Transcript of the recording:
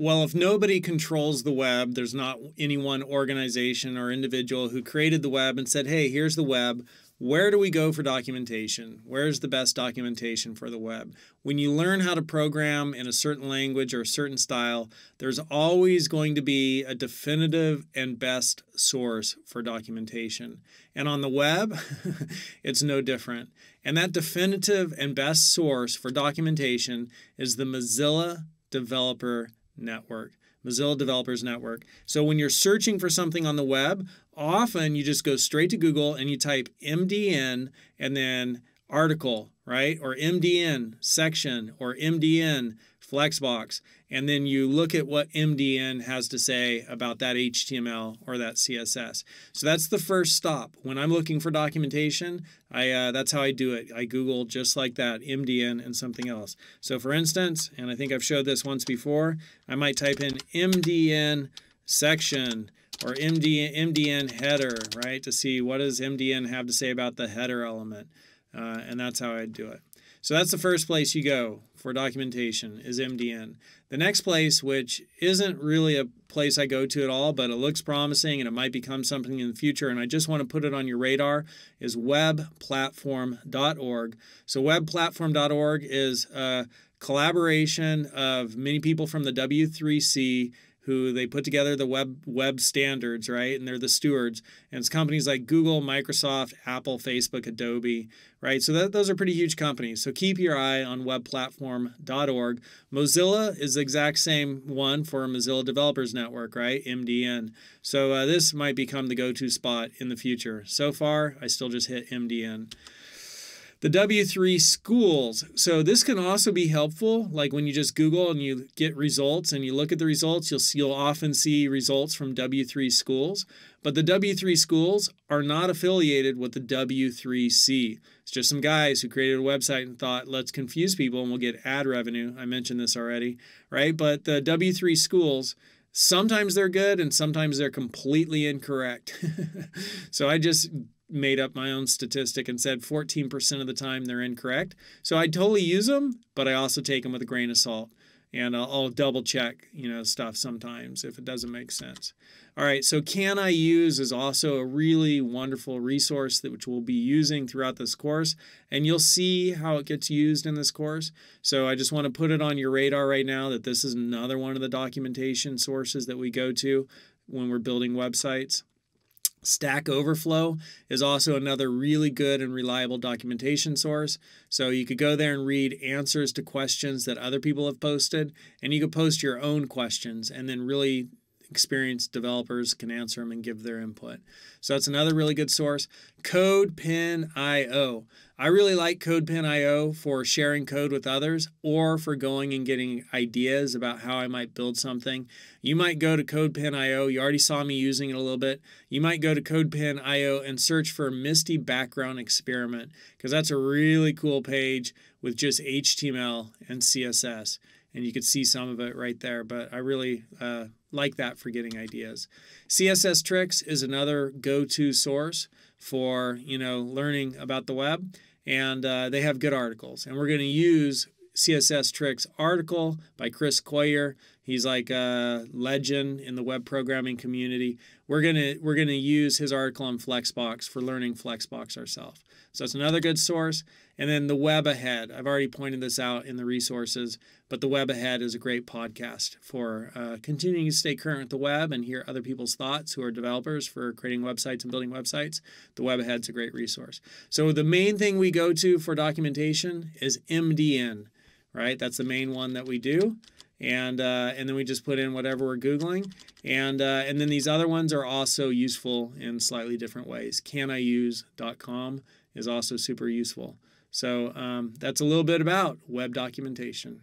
Well, if nobody controls the web, there's not any one organization or individual who created the web and said, hey, here's the web. Where do we go for documentation? Where's the best documentation for the web? When you learn how to program in a certain language or a certain style, there's always going to be a definitive and best source for documentation. And on the web, it's no different. And that definitive and best source for documentation is the Mozilla Developer Network. Mozilla Developers Network. So when you're searching for something on the web, often you just go straight to Google and you type MDN and then article, right? Or MDN section or MDN Flexbox. And then you look at what MDN has to say about that HTML or that CSS. So that's the first stop. When I'm looking for documentation, I uh, that's how I do it. I Google just like that, MDN and something else. So for instance, and I think I've showed this once before, I might type in MDN section or MD, MDN header, right, to see what does MDN have to say about the header element. Uh, and that's how I do it. So that's the first place you go for documentation is MDN. The next place, which isn't really a place I go to at all, but it looks promising and it might become something in the future, and I just want to put it on your radar, is webplatform.org. So webplatform.org is a collaboration of many people from the W3C who they put together the web web standards, right? And they're the stewards. And it's companies like Google, Microsoft, Apple, Facebook, Adobe, right? So that, those are pretty huge companies. So keep your eye on webplatform.org. Mozilla is the exact same one for Mozilla Developers Network, right? MDN. So uh, this might become the go-to spot in the future. So far, I still just hit MDN. The W3 schools. So this can also be helpful. Like when you just Google and you get results and you look at the results, you'll, you'll often see results from W3 schools. But the W3 schools are not affiliated with the W3C. It's just some guys who created a website and thought, let's confuse people and we'll get ad revenue. I mentioned this already, right? But the W3 schools, sometimes they're good and sometimes they're completely incorrect. so I just made up my own statistic and said 14% of the time they're incorrect. So I totally use them, but I also take them with a grain of salt. And I'll, I'll double check, you know, stuff sometimes if it doesn't make sense. All right, so Can I Use is also a really wonderful resource that which we'll be using throughout this course, and you'll see how it gets used in this course. So I just want to put it on your radar right now that this is another one of the documentation sources that we go to when we're building websites. Stack Overflow is also another really good and reliable documentation source. So you could go there and read answers to questions that other people have posted, and you could post your own questions and then really experienced developers can answer them and give their input. So that's another really good source. CodePen.io. I really like CodePen.io for sharing code with others or for going and getting ideas about how I might build something. You might go to CodePen.io. You already saw me using it a little bit. You might go to CodePen.io and search for Misty Background Experiment because that's a really cool page with just HTML and CSS and you could see some of it right there. But I really uh, like that for getting ideas. CSS Tricks is another go-to source for you know learning about the web, and uh, they have good articles. And we're going to use CSS Tricks article by Chris Coyier. He's like a legend in the web programming community. We're gonna we're gonna use his article on Flexbox for learning Flexbox ourselves. So it's another good source. And then the Web Ahead. I've already pointed this out in the resources, but the Web Ahead is a great podcast for uh, continuing to stay current with the web and hear other people's thoughts who are developers for creating websites and building websites. The Web Ahead's a great resource. So the main thing we go to for documentation is MDN, right? That's the main one that we do. And uh, and then we just put in whatever we're googling. And uh, and then these other ones are also useful in slightly different ways. Caniuse.com is also super useful. So um, that's a little bit about web documentation